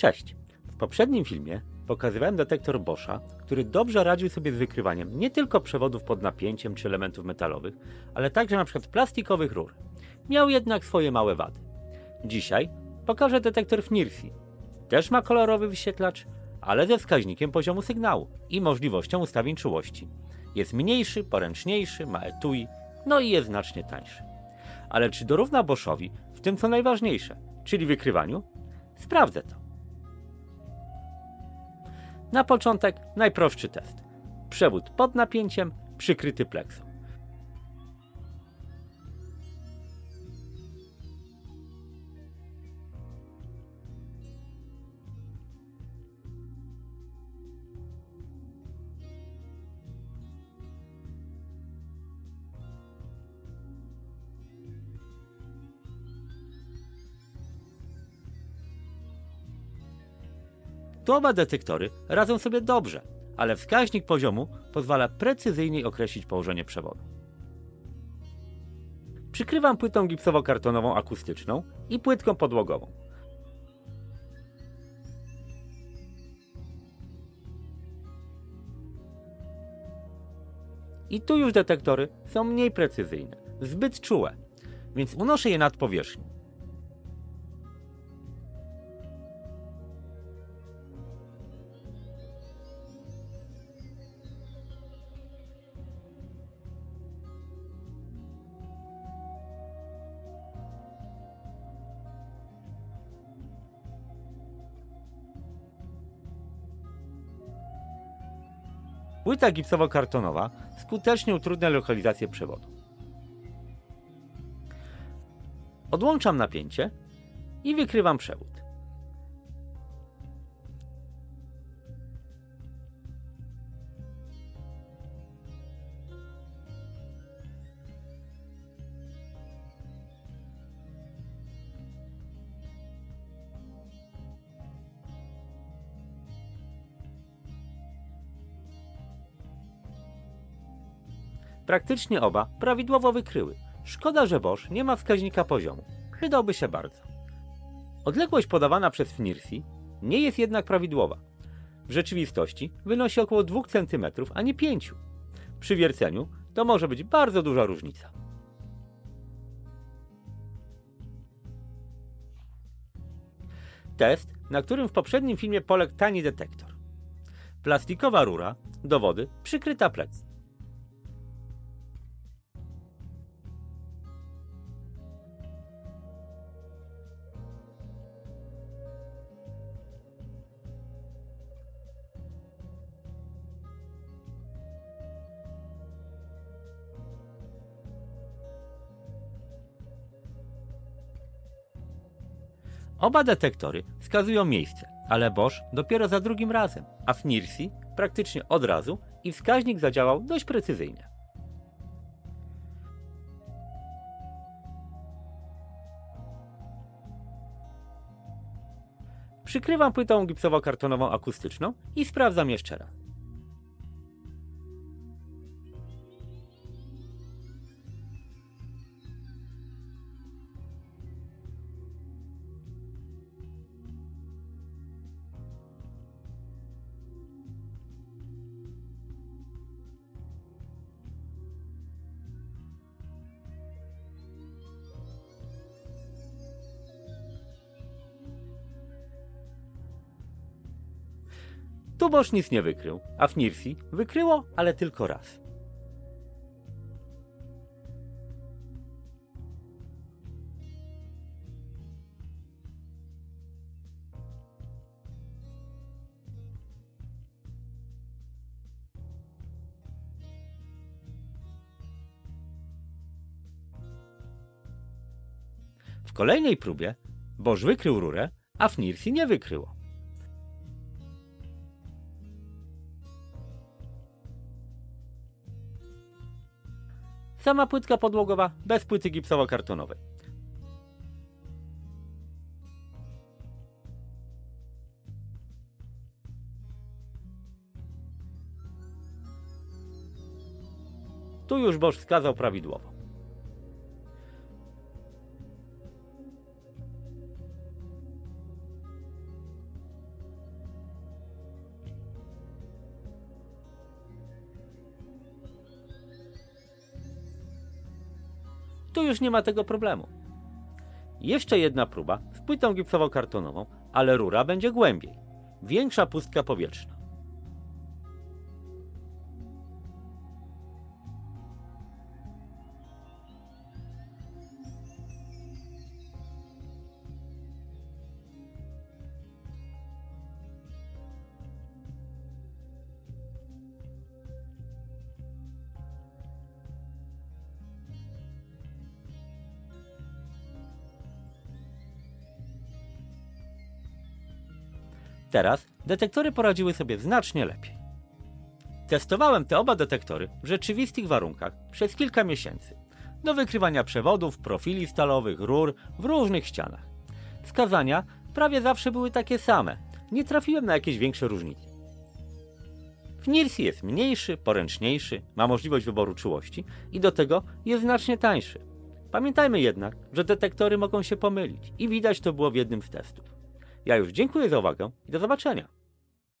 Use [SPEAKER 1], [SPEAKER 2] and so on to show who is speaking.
[SPEAKER 1] Cześć! W poprzednim filmie pokazywałem detektor Boscha, który dobrze radził sobie z wykrywaniem nie tylko przewodów pod napięciem czy elementów metalowych, ale także np. plastikowych rur. Miał jednak swoje małe wady. Dzisiaj pokażę detektor FNIRSI. Też ma kolorowy wyświetlacz, ale ze wskaźnikiem poziomu sygnału i możliwością ustawień czułości. Jest mniejszy, poręczniejszy, ma etui, no i jest znacznie tańszy. Ale czy dorówna Boschowi w tym co najważniejsze, czyli wykrywaniu? Sprawdzę to. Na początek najprostszy test. Przewód pod napięciem, przykryty pleksą. Tu oba detektory radzą sobie dobrze, ale wskaźnik poziomu pozwala precyzyjniej określić położenie przewodu. Przykrywam płytą gipsowo-kartonową akustyczną i płytką podłogową. I tu już detektory są mniej precyzyjne, zbyt czułe, więc unoszę je nad powierzchnią. Płyta gipsowo-kartonowa skutecznie utrudnia lokalizację przewodu. Odłączam napięcie i wykrywam przewód. Praktycznie oba prawidłowo wykryły. Szkoda, że Bosch nie ma wskaźnika poziomu. Przydałby się bardzo. Odległość podawana przez FNIRSI nie jest jednak prawidłowa. W rzeczywistości wynosi około 2 cm, a nie 5. Przy wierceniu to może być bardzo duża różnica. Test, na którym w poprzednim filmie poległ tani detektor. Plastikowa rura do wody przykryta plec. Oba detektory wskazują miejsce, ale Bosch dopiero za drugim razem, a FNIRSI praktycznie od razu i wskaźnik zadziałał dość precyzyjnie. Przykrywam płytą gipsowo-kartonową akustyczną i sprawdzam jeszcze raz. Tu Bosch nic nie wykrył, a FNIRSI wykryło, ale tylko raz. W kolejnej próbie Bosch wykrył rurę, a FNIRSI nie wykryło. Sama płytka podłogowa bez płyty gipsowo-kartonowej. Tu już Bosch wskazał prawidłowo. Tu już nie ma tego problemu. Jeszcze jedna próba z płytą gipsowo-kartonową, ale rura będzie głębiej. Większa pustka powietrzna. Teraz detektory poradziły sobie znacznie lepiej. Testowałem te oba detektory w rzeczywistych warunkach przez kilka miesięcy do wykrywania przewodów, profili stalowych, rur w różnych ścianach. Wskazania prawie zawsze były takie same, nie trafiłem na jakieś większe różnice. W NIRSI jest mniejszy, poręczniejszy, ma możliwość wyboru czułości i do tego jest znacznie tańszy. Pamiętajmy jednak, że detektory mogą się pomylić i widać to było w jednym z testów. Ja już dziękuję za uwagę i do zobaczenia.